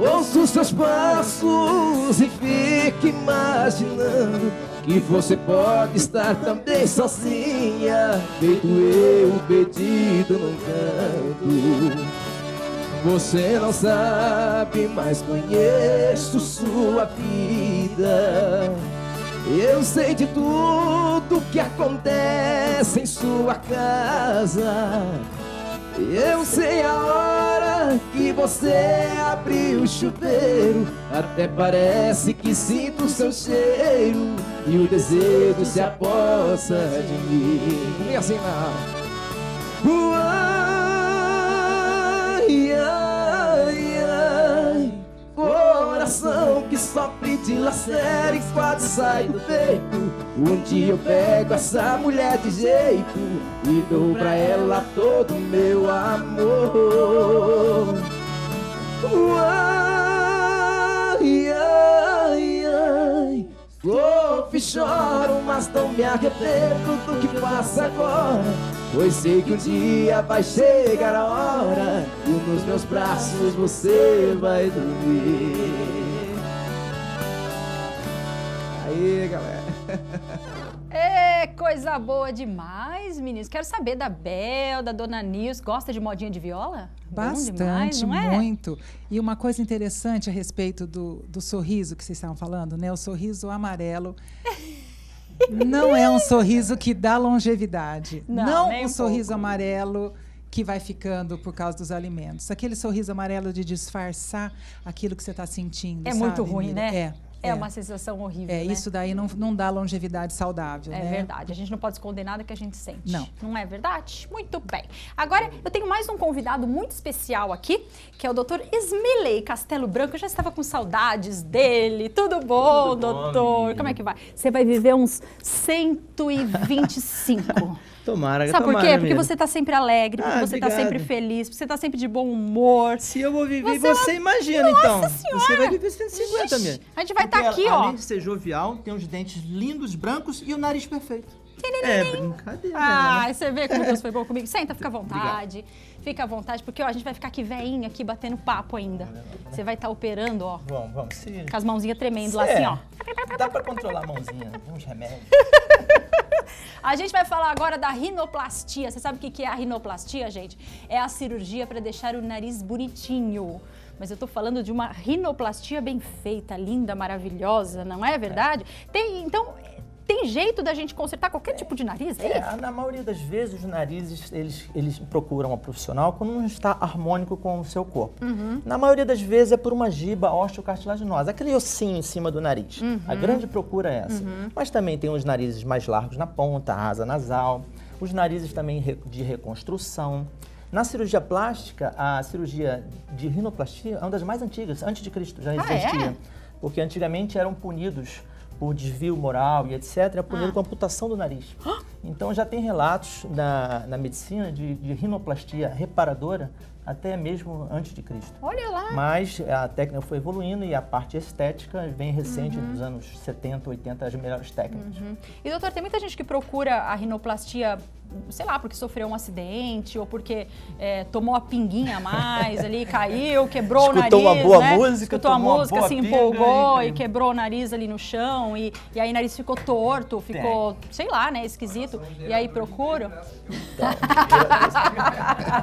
D: Ouço seus passos e fico imaginando que você pode estar também sozinha, feito eu perdido num canto. Você não sabe, mas conheço sua vida. Eu sei de tudo que acontece em sua casa. Eu sei a hora que você abriu o chuveiro. Até parece que sinto seu cheiro. E o desejo se aposta de mim. E assim não. Coração que sofre de lacera e quase sai do peito. Um dia eu pego essa mulher de jeito e dou pra ela todo o meu amor. Ai, ai, ai. Sofro e choro, mas não me arrependo do que faço agora. Pois sei que um dia vai chegar a hora e nos meus braços você vai dormir. Aí, galera. <laughs>
A: É coisa boa demais, meninos. Quero saber da Bel, da Dona Nils. Gosta de modinha de viola?
G: Bastante,
A: demais, não é?
G: muito. E uma coisa interessante a respeito do, do sorriso que vocês estavam falando, né? O sorriso amarelo <laughs> não é um sorriso que dá longevidade.
A: Não, nem
G: o
A: um
G: sorriso amarelo que vai ficando por causa dos alimentos. Aquele sorriso amarelo de disfarçar aquilo que você está sentindo.
A: É muito
G: sabe,
A: ruim,
G: Miriam?
A: né?
G: É.
A: É uma sensação horrível,
G: É,
A: né?
G: isso daí não, não dá longevidade saudável,
A: É
G: né?
A: verdade, a gente não pode esconder nada que a gente sente.
G: Não.
A: Não é verdade? Muito bem. Agora, eu tenho mais um convidado muito especial aqui, que é o Dr. Ismilei Castelo Branco. Eu já estava com saudades dele. Tudo bom, doutor? Como é que vai? Você vai viver uns 125.
J: Tomara,
A: Sabe por
J: tomara,
A: quê? Porque você tá sempre alegre, porque
J: Ah,
A: você tá
J: obrigado.
A: sempre feliz, porque você tá sempre de bom humor.
J: Se eu vou viver,
A: Você
J: você,
A: é uma-
J: imagina
A: Nossa
J: então.
A: Senhora!
J: Você vai viver 150
A: Ixi,
J: mesmo.
A: a gente vai estar
J: Porque
A: aqui, ó.
J: Além de ser jovial, tem os dentes lindos, brancos e o nariz perfeito. É brincadeira.
A: Ah, você vê como Deus foi bom comigo. Senta, fica à vontade. Fica à vontade, porque ó, a gente vai ficar aqui veinha, aqui batendo papo ainda. Você vai estar operando, ó,
J: Vamos, vamos. Se...
A: com as mãozinhas tremendo lá
J: É,
A: assim, ó.
J: Dá pra controlar a mãozinha, uns remédios. <laughs>
A: A gente vai falar agora da rinoplastia. Você sabe o que é a rinoplastia, gente? É a cirurgia para deixar o nariz bonitinho. Mas eu tô falando de uma rinoplastia bem feita, linda, maravilhosa, não é verdade? Tem, então, tem jeito da gente consertar qualquer tipo de nariz, é, isso?
J: É, na maioria das vezes, os narizes, eles, eles procuram uma profissional quando não está harmônico com o seu corpo.
A: Uhum.
J: Na maioria das vezes é por uma giba osteocartilaginosa, aquele ossinho em cima do nariz.
A: Uhum.
J: A grande procura é essa. Mas também tem os narizes mais largos na ponta, a asa nasal, os narizes também de reconstrução. Na cirurgia plástica, a cirurgia de rinoplastia é uma das mais antigas, antes de Cristo já
A: Ah, é?
J: existia. Porque antigamente eram punidos por desvio moral e etc., é punido com amputação do nariz. Então já tem relatos na, na medicina de, de rinoplastia reparadora até mesmo antes de Cristo.
A: Olha lá.
J: Mas a técnica foi evoluindo e a parte estética vem recente
A: Uhum.
J: dos anos 70, 80, as melhores técnicas.
A: Uhum. E doutor, tem muita gente que procura a rinoplastia, sei lá, porque sofreu um acidente ou porque é, tomou a pinguinha a mais ali, <laughs> caiu, quebrou
J: Escutou
A: o nariz,
J: uma boa
A: né?
J: música,
A: Escutou a
J: tomou
A: música, se empolgou
J: e
A: e, quebrou o nariz ali no chão e, e aí o nariz ficou torto, ficou, sei lá, né, esquisito. E aí procuro.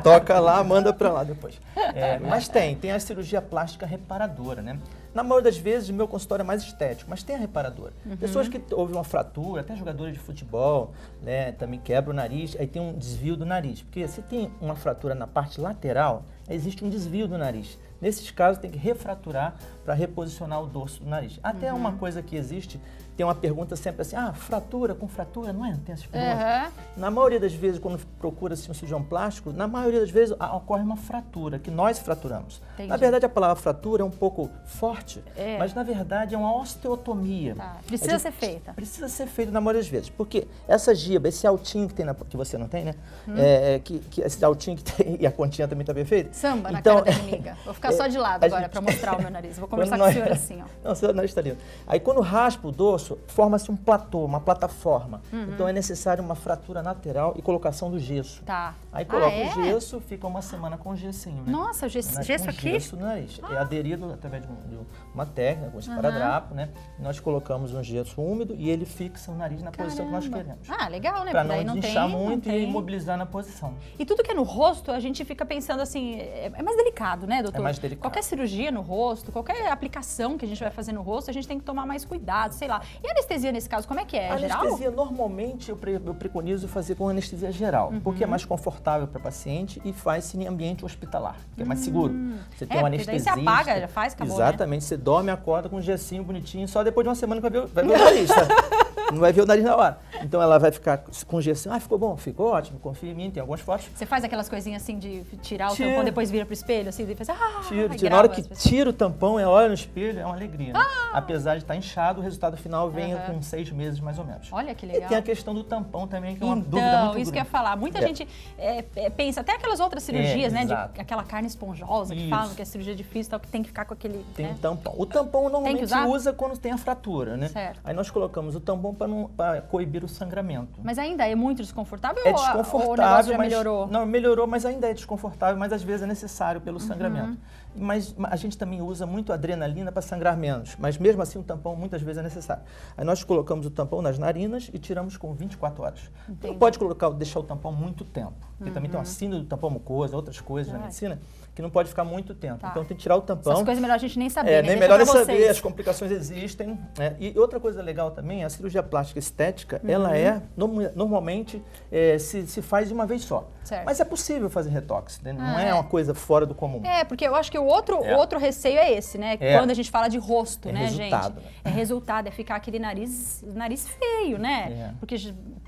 J: Toca lá, manda pra lá depois. É, mas tem, tem a cirurgia plástica reparadora, né? Na maioria das vezes, o meu consultório é mais estético, mas tem a reparadora.
K: Uhum.
J: Pessoas que houve uma fratura, até jogadores de futebol, né, também quebram o nariz, aí tem um desvio do nariz. Porque se tem uma fratura na parte lateral, existe um desvio do nariz. Nesses casos, tem que refraturar para reposicionar o dorso do nariz. Até
K: Uhum.
J: uma coisa que existe, tem uma pergunta sempre assim, ah, fratura com fratura, não é? Tem essas perguntas.
A: Aham.
J: Na maioria das vezes, quando procura-se um cirurgião plástico, na maioria das vezes ah, ocorre uma fratura, que nós fraturamos.
A: Entendi.
J: Na verdade, a palavra fratura é um pouco forte,
A: É.
J: mas na verdade é uma osteotomia.
A: Tá,
J: É
A: Precisa
J: de-
A: ser feita.
J: Precisa ser feito na maioria das vezes. Porque essa giba, esse altinho que tem na, que você não tem, né?
A: Hum.
J: É, que, que esse altinho que tem <laughs> e a continha também está bem feita.
A: Samba na
J: Então,
A: cara da inimiga. <laughs> Vou ficar só de lado agora
J: gente-
A: para mostrar o meu nariz. Vou <laughs> conversar com o senhor assim, ó.
J: Não, seu nariz está lindo. Aí quando raspa o dorso, forma-se um platô, uma plataforma.
A: Uhum.
J: Então é necessário uma fratura lateral e colocação do gesso.
A: Tá.
J: Aí coloca
A: Ah, é?
J: o gesso, fica uma semana com gessinho, né?
A: Nossa, gesso-
J: Né?
A: gesso aqui?
J: gesso no nariz. É aderido através de, um- uma técnica, com
A: Aham.
J: esparadrapo, né? Nós colocamos um gesso úmido e ele fixa o nariz na posição que nós
A: Caramba.
J: queremos.
A: Ah, legal, né?
J: Pra não
A: não
J: desinchar
A: tem, não
J: muito e imobilizar na posição.
A: E tudo que é no rosto, a gente fica pensando assim, é é mais delicado, né, doutor?
J: É mais delicado.
A: Qualquer cirurgia no rosto, qualquer aplicação que a gente vai fazer no rosto, a gente tem que tomar mais cuidado, sei lá. E a anestesia nesse caso, como é que é?
J: A
A: Geral?
J: anestesia, normalmente, eu, pre- eu preconizo fazer com anestesia geral,
A: Uhum.
J: porque é mais confortável para paciente e faz-se em ambiente hospitalar, que é mais seguro. Você tem
A: É,
J: um
A: porque daí você
J: anestesista.
A: apaga, já faz, acabou, né?
J: Exatamente, você dorme, acorda com um gessinho bonitinho, só depois de uma semana que vai ver, o- vai ver o nariz, tá? Não vai ver o nariz na hora. Então ela vai ficar com gessinho. Ah, ficou bom? Ficou ótimo, confia em mim, tem algumas fotos.
A: Você faz aquelas coisinhas assim de tirar o
J: Tira.
A: tampão, depois vira pro espelho, assim, e faz, ah,
J: Tiro, tiro. Na hora que tira o tampão, é olha no espelho, é uma alegria. né? Apesar de estar inchado, o resultado final vem
A: Aham.
J: com seis meses mais ou menos.
A: Olha que
J: E
A: legal.
J: tem a questão do tampão também, que é uma dúvida
A: Então,
J: muito
A: isso que eu ia falar. Muita
J: É.
A: gente é, é, pensa, até aquelas outras cirurgias,
J: É,
A: né? De aquela carne esponjosa que
J: Isso.
A: falam que é cirurgia difícil, tal, que tem que ficar com aquele.
J: Tem
A: né?
J: tampão. O tampão normalmente usa quando tem a fratura, né?
A: Certo.
J: Aí nós colocamos o tampão para coibir o sangramento.
A: Mas ainda é muito desconfortável
J: É
A: ou, a- ou o
J: desconfortável,
A: negócio já
J: mas
A: melhorou?
J: não melhorou, mas ainda é desconfortável, mas às vezes é necessário pelo
A: Uhum.
J: sangramento. Mas a gente também usa muito adrenalina para sangrar menos, mas mesmo assim o tampão muitas vezes é necessário. Aí nós colocamos o tampão nas narinas e tiramos com 24 horas.
A: Entendi.
J: Não pode colocar, deixar o tampão muito tempo, porque também tem
A: Uhum.
J: uma síndrome do tampão mucosa, outras coisas na
A: Ai.
J: medicina, que não pode ficar muito tempo.
A: Tá.
J: Então tem que tirar o tampão.
A: Essas coisas melhor a gente nem saber,
J: É,
A: né?
J: nem melhor é saber,
A: vocês.
J: as complicações existem. né? E outra coisa legal também, a cirurgia plástica estética,
A: Uhum.
J: ela é, norm- normalmente, é, se, se faz de uma vez só.
A: Certo.
J: Mas é possível fazer retox, né? não
A: Ah,
J: é,
A: é.
J: uma coisa fora do comum.
A: É, porque eu acho que o outro,
J: É.
A: outro receio é esse, né?
J: É.
A: Quando a gente fala de rosto,
J: É
A: né, gente?
J: né?
A: É resultado, é ficar aquele nariz, nariz feio, né?
J: É.
A: Porque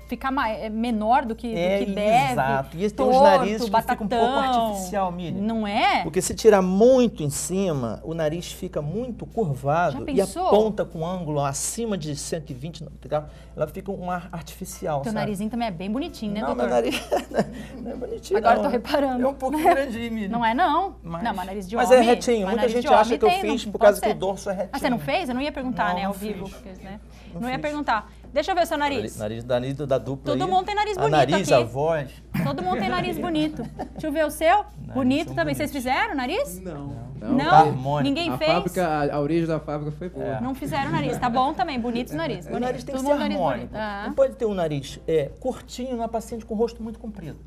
A: ficar ma- é menor do que, do
J: É,
A: que deve.
J: exato. E tem
A: torto,
J: uns narizes que
A: batatão,
J: ficam um pouco artificial, Miriam.
A: Não é?
J: Porque se tirar muito em cima, o nariz fica muito curvado
A: Já
J: e a ponta com ângulo acima de 120 graus, ela fica um ar artificial,
A: Teu
J: sabe?
A: narizinho também é bem bonitinho, né,
J: Não,
A: doutor?
J: meu nariz <laughs> não é bonitinho,
A: Agora
J: não.
A: tô reparando.
J: É um pouquinho grandinho, Miriam.
A: Não é, não?
J: Mas-
A: não, mas nariz de
J: mas
A: homem...
J: é retinho.
A: mas
J: Muita gente acha que eu
A: tem,
J: fiz por causa que
A: ser.
J: o dorso é retinho.
A: Ah, você não fez? Eu não ia perguntar,
J: Não,
A: né, ao vivo.
J: fiz.
A: né?
J: Não
A: Não, ia perguntar. Deixa eu ver o seu nariz.
J: Nariz, nariz da dupla
A: Todo
J: aí.
A: mundo tem nariz
J: a
A: bonito
J: nariz,
A: aqui.
J: a voz.
A: Todo mundo tem nariz <laughs> bonito. Deixa eu ver o seu. bonito
J: são
A: também. Vocês fizeram o nariz?
E: Não.
A: Não?
J: Tá harmônico.
A: Ninguém
E: a
A: fez?
E: Fábrica, a, a origem da fábrica foi boa.
J: É.
A: Não fizeram o nariz. Tá bom também. Bonito o nariz.
J: O
A: bonito.
J: nariz tem que
A: Todo
J: ser
A: mundo nariz
J: harmônico.
A: bonito. Ah.
J: Não pode ter um nariz é, curtinho numa paciente com o rosto muito comprido.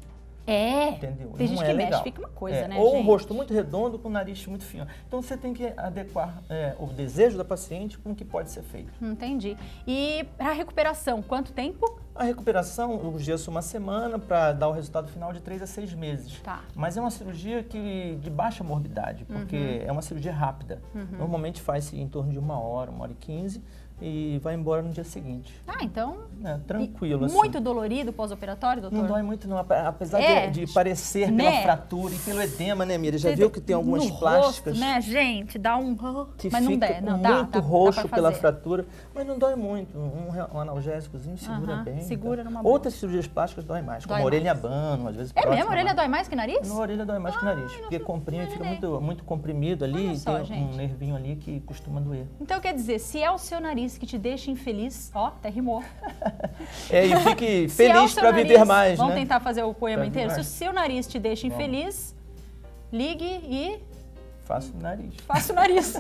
A: É.
J: Entendeu?
A: Tem gente
J: é
A: que
J: legal.
A: mexe, fica uma coisa,
J: É,
A: né,
J: Ou um
A: gente?
J: rosto muito redondo com o nariz muito fino. Então você tem que adequar é, o desejo da paciente com o que pode ser feito.
A: Entendi. E a recuperação, quanto tempo?
J: A recuperação, o gesso uma semana para dar o resultado final de 3 a 6 meses.
A: Tá.
J: Mas é uma cirurgia que de baixa morbidade, porque é uma cirurgia rápida.
A: Uhum.
J: Normalmente faz-se em torno de uma hora, uma hora e quinze. E vai embora no dia seguinte.
A: Ah, então.
J: É, tranquilo, assim.
A: Muito dolorido pós-operatório, doutor?
J: Não dói muito, não. Ape- Apesar
A: É,
J: de, de parecer
A: né?
J: pela fratura e pelo edema, né, Mira? Já
A: Você
J: viu que tem algumas
A: no
J: plásticas
A: Rosto, né, gente? Dá um.
J: que
A: mas não
J: fica
A: der, não dá.
J: muito
A: dá, dá
J: roxo
A: pra
J: pela fratura, mas não dói muito. Um, um analgésicozinho segura
A: Aham,
J: bem.
A: segura
J: tá?
A: numa boa.
J: Outras cirurgias plásticas dói mais,
A: Dói
J: como a orelha
A: mais.
J: abano, às vezes
A: É
J: próxima
A: mesmo? A orelha
J: mais.
A: dói mais que nariz?
J: Na orelha dói mais que o nariz, porque comprime e fica muito, muito comprimido ali e
A: só,
J: tem
A: gente.
J: um nervinho ali que costuma doer.
A: Então quer dizer, se é o seu nariz que te deixa infeliz, ó, até rimou.
J: É, e fique
A: é
J: feliz
A: seu
J: para viver mais,
A: Vamos
J: né?
A: tentar fazer o poema
J: Pra
A: inteiro? Se o seu nariz te deixa infeliz, ligue e
J: Faça o nariz.
A: faça o nariz.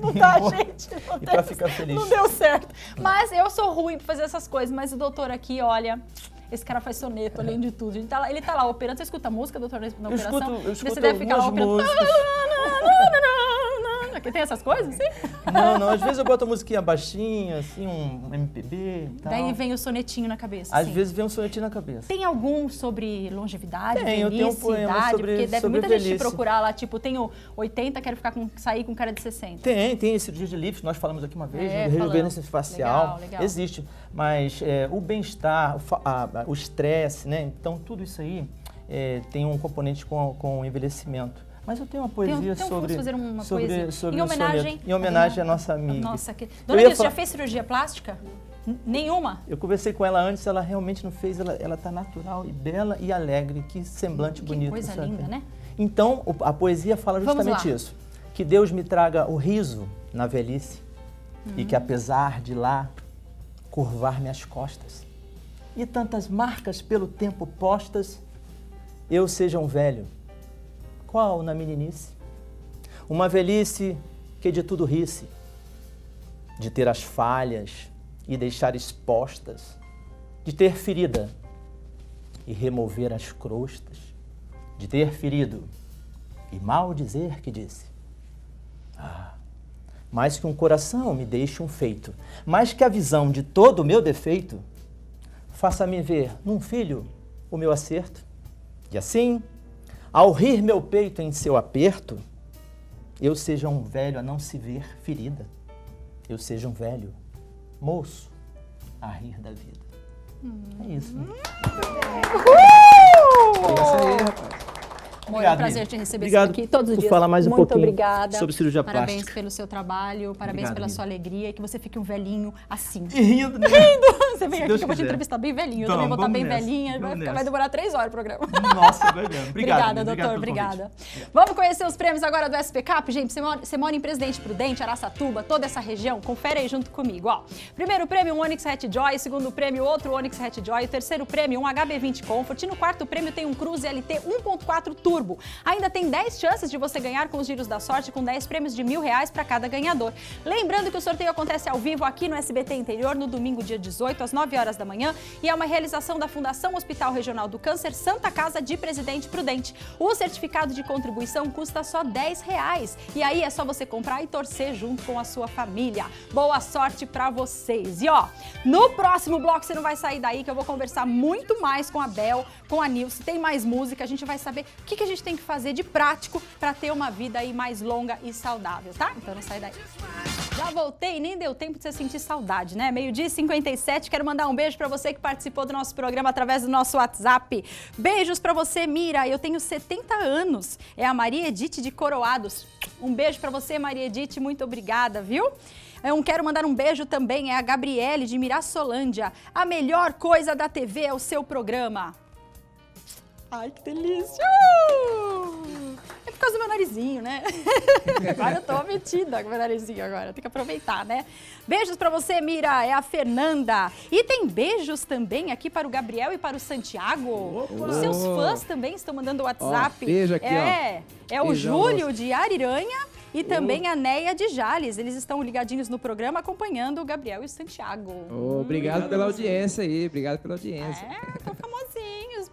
A: não dá, gente. Não,
J: E
A: deu-
J: pra ficar feliz.
A: não deu certo. Mas eu sou ruim pra fazer essas coisas, mas o doutor aqui, olha... Esse cara faz soneto, além de tudo. Ele tá lá, ele tá lá operando. Você escuta a música, doutor, na
J: Eu
A: operação?
J: escuto, eu escuto
A: Você deve ficar lá operando.
J: músicas.
A: Aqui tem essas coisas, assim?
J: Não, não, às vezes eu boto a musiquinha baixinha, assim, um MPB e tal.
A: Daí vem o sonetinho na cabeça.
J: Às
A: assim.
J: vezes vem um sonetinho na cabeça.
A: Tem algum sobre longevidade,
J: Tem, eu
A: velhice,
J: tenho um poema
A: idade?
J: sobre-
A: porque deve
J: sobre
A: muita gente
J: velhice.
A: procurar lá, tipo, tenho 80, quero ficar com, sair com cara de 60.
J: Tem, tem cirurgia de lifts, nós falamos aqui uma vez,
A: É,
J: rejuvenescência facial.
A: Legal, legal.
J: Existe. Mas é, o bem-estar, o estresse, né? Então tudo isso aí é, tem um componente com, com o envelhecimento. Mas eu tenho uma
A: Tem um-
J: poesia
A: então
J: sobre,
A: fazer uma
J: sobre,
A: poesia.
J: sobre
A: Em homenagem-.
J: Em homenagem à nossa amiga.
A: Nossa, que... Dona
J: ia
A: Nilce, já
J: falar-
A: fez cirurgia plástica? Nenhuma?
J: Eu conversei com ela antes, ela realmente não fez, ela, ela tá natural e bela e alegre, que semblante
A: Que
J: bonito.
A: coisa
J: sabe?
A: linda, né?
J: Então, a poesia fala justamente isso. Que Deus me traga o riso na velhice e
A: Uhum.
J: que apesar de lá curvar minhas costas e tantas marcas pelo tempo postas, eu seja um velho. Qual na meninice? Uma velhice que de tudo risse, de ter as falhas e deixar expostas, de ter ferida e remover as crostas, de ter ferido e mal dizer que disse. Ah, mais que um coração me deixe um feito, mais que a visão de todo o meu defeito, faça-me ver num filho o meu acerto. E assim, ao rir meu peito em seu aperto, eu seja um velho a não se ver ferida. Eu seja um velho moço a rir da vida. É isso. Né?
E: É isso aí, rapaz.
A: Amor, é um
J: Obrigado,
A: prazer te receber
J: Obrigado
A: aqui todos os dias.
J: falar mais um
A: Muito
J: pouquinho
A: obrigada.
J: sobre cirurgia
A: Parabéns
J: plástica.
A: pelo seu trabalho, parabéns
J: Obrigado,
A: pela
J: Lívia.
A: sua alegria e que você fique um velhinho assim.
J: E rindo, né?
A: Você vem aqui
J: Deus
A: que eu vou te entrevistar bem velhinho. Eu
J: Vamos,
A: também vou estar bem
J: nessa,
A: velhinha. Vai, ficar- vai demorar três horas o programa.
J: Nossa, vai mesmo. <laughs> Obrigado,
A: obrigada, doutor.
J: Obrigado
A: Obrigada. Vamos conhecer os prêmios agora do SP Cap? Gente, você mora, você mora em Presidente Prudente, Araçatuba, toda essa região? Confere aí junto comigo. Ó, primeiro prêmio, um Onix Hatch Joy. Segundo prêmio, outro Onix Hatch Joy. O terceiro prêmio, um HB20 Comfort. E no quarto prêmio tem um Cruze LT 1.4 Turbo. Ainda tem 10 chances de você ganhar com os giros da sorte, com 10 prêmios de mil reais para cada ganhador. Lembrando que o sorteio acontece ao vivo aqui no SBT Interior, no domingo, dia 18, às 9 horas da manhã. E é uma realização da Fundação Hospital Regional do Câncer Santa Casa de Presidente Prudente. O certificado de contribuição custa só 10 reais. E aí é só você comprar e torcer junto com a sua família. Boa sorte para vocês. E ó, no próximo bloco você não vai sair daí que eu vou conversar muito mais com a Bel, com a Nilce. Tem mais música, a gente vai saber o que, que a gente tem que fazer de prático para ter uma vida aí mais longa e saudável, tá? Então não sai daí. Já voltei, nem deu tempo de você sentir saudade, né? Meio-dia e 57, quero mandar um beijo para você que participou do nosso programa através do nosso WhatsApp. Beijos para você, Mira. Eu tenho 70 anos. É a Maria Edith de Coroados. Um beijo para você, Maria Edith. Muito obrigada, viu? Eu quero mandar um beijo também é a Gabriele de Mirassolândia. A melhor coisa da TV é o seu programa. Ai, que delícia! É por causa do meu narizinho, né? <laughs> agora eu tô metida com o meu narizinho agora. Tem que aproveitar, né? Beijos pra você, Mira. É a Fernanda. E tem beijos também aqui para o Gabriel e para o Santiago. Os seus fãs também estão mandando WhatsApp.
E: Ó, beijo aqui,
A: é, É o
E: Beijão,
A: Júlio de Ariranha e também a Neia de Jales. Eles estão ligadinhos no programa acompanhando o Gabriel e o Santiago.
E: Ô, obrigado pela audiência aí, obrigado pela audiência.
A: É, tão famosinhos,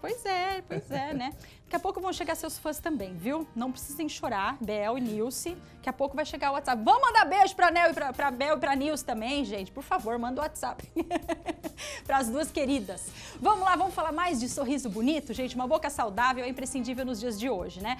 A: pois é, pois é, né? Daqui a pouco vão chegar seus fãs também, viu? Não precisem chorar, Bel e Nilce. Daqui a pouco vai chegar o WhatsApp. Vamos mandar beijo pra, Nel e pra, pra Bel e pra Nilce também, gente. Por favor, manda o WhatsApp. <laughs> as duas queridas. Vamos lá, vamos falar mais de sorriso bonito, gente? Uma boca saudável é imprescindível nos dias de hoje, né?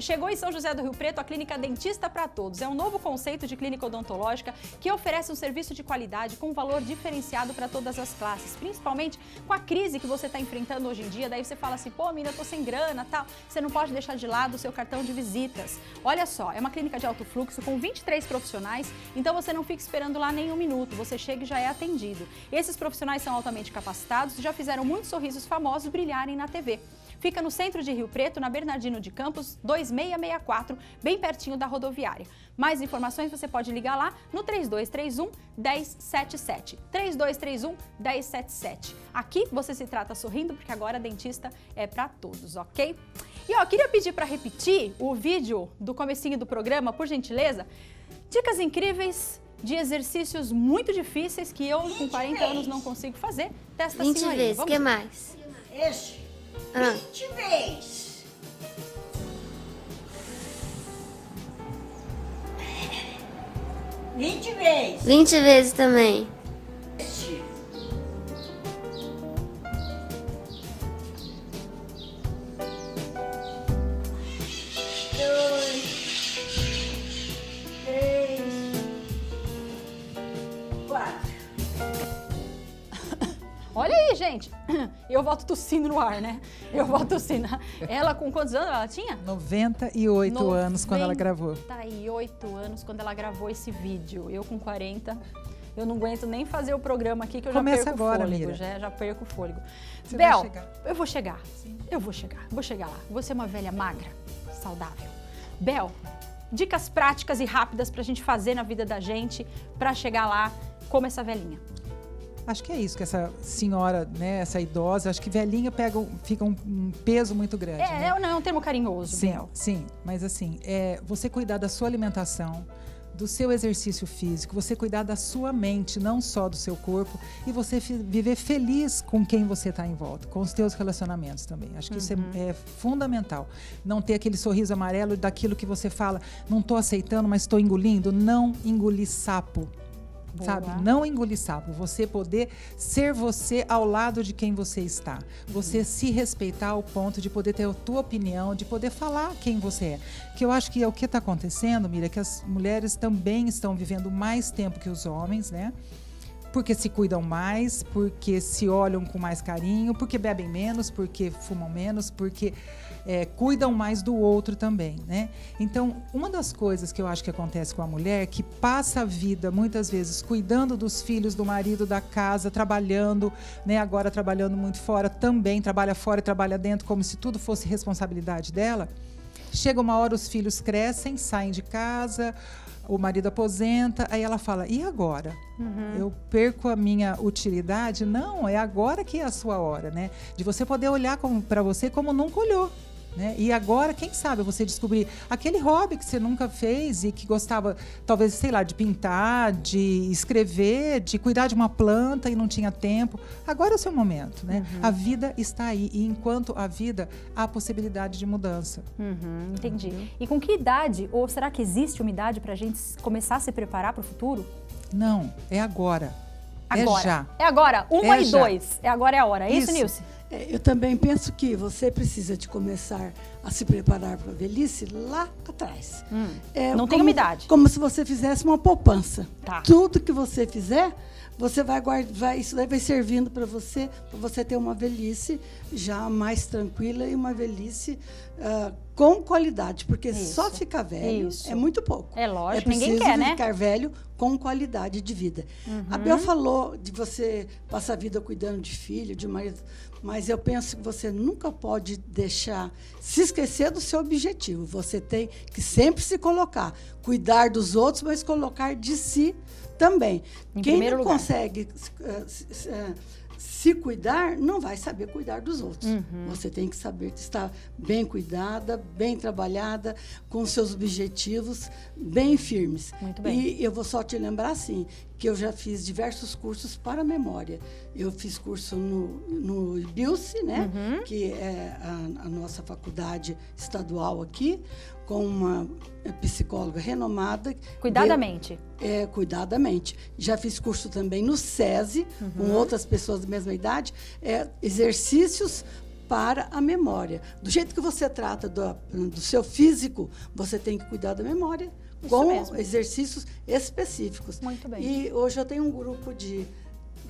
A: Chegou em São José do Rio Preto a Clínica Dentista para Todos. É um novo conceito de clínica odontológica que oferece um serviço de qualidade com um valor diferenciado para todas as classes, principalmente com a crise que você está enfrentando hoje em dia. Daí você fala assim, pô, menina, eu tô sem grana, Você não pode deixar de lado o seu cartão de visitas. Olha só, é uma clínica de alto fluxo com 23 profissionais, então você não fica esperando lá nem um minuto, você chega e já é atendido. Esses profissionais são altamente capacitados e já fizeram muitos sorrisos famosos brilharem na TV. Fica no centro de Rio Preto, na Bernardino de Campos, 2664, bem pertinho da rodoviária. Mais informações você pode ligar lá no 3231 1077. 3231 1077. Aqui você se trata sorrindo, porque agora dentista é para todos, ok? E ó, queria pedir para repetir o vídeo do comecinho do programa, por gentileza. Dicas incríveis de exercícios muito difíceis que eu, com 40 anos, não consigo fazer. Testa
C: 20
A: assim
C: vezes, o que mais?
B: Esse.
C: Ah.
B: 20 vezes. Vinte vezes.
C: 20 vezes também.
A: Eu volto tossindo no ar, né? Eu volto tossindo. Ela com quantos anos ela tinha?
G: 98 anos quando ela gravou.
A: 98 anos quando ela gravou esse vídeo. Eu com 40. Eu não aguento nem fazer o programa aqui que eu
G: Começa
A: já perco
G: agora,
A: fôlego.
G: Mira.
A: Já, já perco o fôlego.
G: Você
A: Bel, eu vou chegar. Eu vou chegar. Vou chegar lá. Você é uma velha magra, saudável. Bel, dicas práticas e rápidas pra gente fazer na vida da gente pra chegar lá como essa velhinha.
G: Acho que é isso, que essa senhora, né, essa idosa, acho que velhinha pega, fica um, um peso muito grande.
A: É,
G: né?
A: é, não, é um termo carinhoso,
G: Sim, sim, mas assim, é você cuidar da sua alimentação, do seu exercício físico, você cuidar da sua mente, não só do seu corpo, e você viver feliz com quem você está em volta, com os teus relacionamentos também. Acho que isso
A: Uhum.
G: é, é fundamental. Não ter aquele sorriso amarelo daquilo que você fala, não estou aceitando, mas estou engolindo. Não engolir sapo.
A: Boa.
G: Sabe? Não engolir sapo. Você poder ser você ao lado de quem você está. Você se respeitar ao ponto de poder ter a tua opinião, de poder falar quem você é. Que eu acho que é o que está acontecendo, Mira, que as mulheres também estão vivendo mais tempo que os homens, né? Porque se cuidam mais, porque se olham com mais carinho, porque bebem menos, porque fumam menos, porque é, cuidam mais do outro também, né? Então, uma das coisas que eu acho que acontece com a mulher que passa a vida muitas vezes cuidando dos filhos, do marido, da casa, trabalhando, né? Agora trabalhando muito fora, também trabalha fora e trabalha dentro, como se tudo fosse responsabilidade dela. Chega uma hora, os filhos crescem, saem de casa, o marido aposenta, aí ela fala: e agora? Eu perco a minha utilidade? Não, é agora que é a sua hora, né? De você poder olhar para você como nunca olhou. Né? E agora, quem sabe, você descobrir aquele hobby que você nunca fez e que gostava, talvez, sei lá, de pintar, de escrever, de cuidar de uma planta e não tinha tempo. Agora é o seu momento, né? A vida está aí. E enquanto a vida, há possibilidade de mudança.
A: Uhum, entendi. E com que idade, ou será que existe uma idade pra gente começar a se preparar pro futuro?
G: Não, é agora.
A: Agora.
G: É já.
A: É agora. Uma
G: É
A: e
G: já.
A: dois. É agora é a hora. É isso,
H: Isso.
A: Nilce?
H: É, eu também penso que você precisa de começar a se preparar para a velhice lá atrás. É,
A: Não tem
H: como-
A: uma idade.
H: Como se você fizesse uma poupança.
A: Tá.
H: Tudo que você fizer, você vai guardar, isso daí vai servindo para você, para você ter uma velhice já mais tranquila e uma velhice ah, com qualidade, porque
A: Isso.
H: só ficar velho
A: Isso.
H: é muito pouco.
A: É lógico,
H: é
A: ninguém quer, né?
H: ficar velho com qualidade de vida. A
A: Uhum.
H: Bel falou de você passar a vida cuidando de filho, de marido, mas eu penso que você nunca pode deixar se esquecer do seu objetivo. Você tem que sempre se colocar, cuidar dos outros, mas colocar de si também.
A: Em
H: Quem não
A: lugar.
H: consegue eh, se- eh, se cuidar, não vai saber cuidar dos outros.
A: Uhum.
H: Você tem que saber estar bem cuidada, bem trabalhada, com seus objetivos bem firmes.
A: Muito bem.
H: E eu vou só te lembrar, assim, que eu já fiz diversos cursos para memória. Eu fiz curso no, no IBILSE, né?
A: Uhum.
H: Que é a, a nossa faculdade estadual aqui, com uma psicóloga renomada.
A: Cuidadamente.
H: É, cuidadamente. Já fiz curso também no SESI, com outras pessoas da mesma idade, é, exercícios para a memória. Do jeito que você trata do, do seu físico, você tem que cuidar da memória
A: Isso
H: com
A: mesmo.
H: exercícios específicos.
A: Muito bem.
H: E hoje eu tenho um grupo de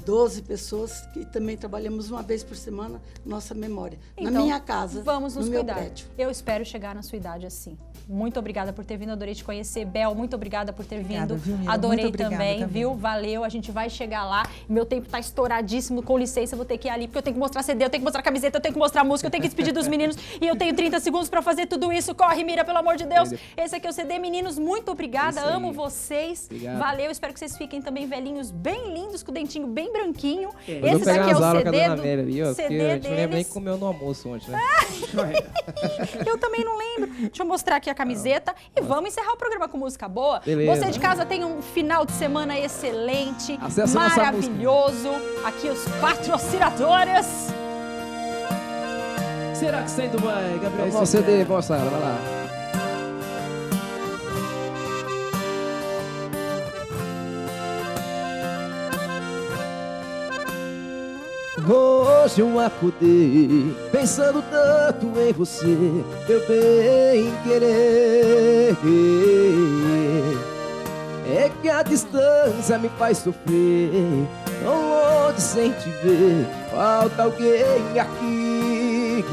H: 12 pessoas que também trabalhamos uma vez por semana nossa memória. na
A: Então,
H: minha casa,
A: Vamos nos
H: no meu
A: cuidar.
H: prédio.
A: Eu espero chegar na sua idade assim. Muito obrigada por ter vindo, adorei te conhecer. Bel, muito obrigada por ter
G: Obrigada,
A: vindo.
G: viu,
A: adorei também,
G: também.
A: viu? Valeu, a gente vai chegar lá. Meu tempo tá estouradíssimo, com licença, vou ter que ir ali, porque eu tenho que mostrar CD, eu tenho que mostrar camiseta, eu tenho que mostrar música, eu tenho que despedir dos meninos. E eu tenho 30 segundos pra fazer tudo isso. Corre, Mira, pelo amor de Deus. Esse aqui é o CD. Meninos, muito obrigada. Amo vocês.
E: Obrigado.
A: Valeu, espero que vocês fiquem também velhinhos, bem lindos, com o dentinho bem branquinho.
E: Vou
A: Esse daqui é o CD do
E: Amélia
A: CD
E: a gente não lembra nem que comeu no almoço ontem, né? <laughs>
A: Eu também não lembro. Deixa eu mostrar aqui a camiseta e vamos encerrar o programa com música boa.
E: Beleza.
A: Você de casa tem um final de semana excelente, maravilhoso. Aqui os patrocinadores.
K: Será que saindo vai, Gabriel?
E: Vamos ao CD, moçada, vai lá.
D: Hoje eu acordei pensando tanto em você, meu bem querer. É que a distância me faz sofrer, tão longe sem te ver, falta alguém aqui.